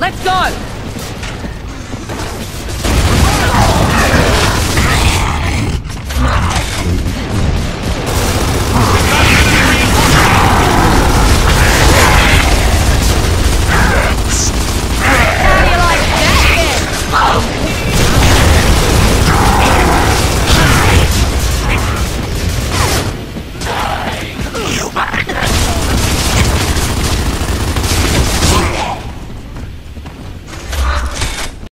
Let's go!